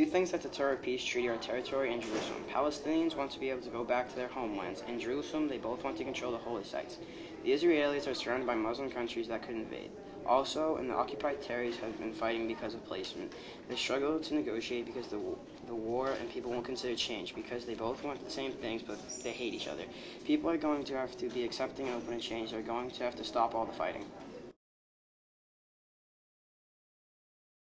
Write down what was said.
Two things that deter a peace treaty are territory and Jerusalem. Palestinians want to be able to go back to their homelands. In Jerusalem, they both want to control the holy sites. The Israelis are surrounded by Muslim countries that could invade. Also, in the occupied territories have been fighting because of placement. They struggle to negotiate because the the war and people won't consider change because they both want the same things but they hate each other. People are going to have to be accepting and open to change. They're going to have to stop all the fighting.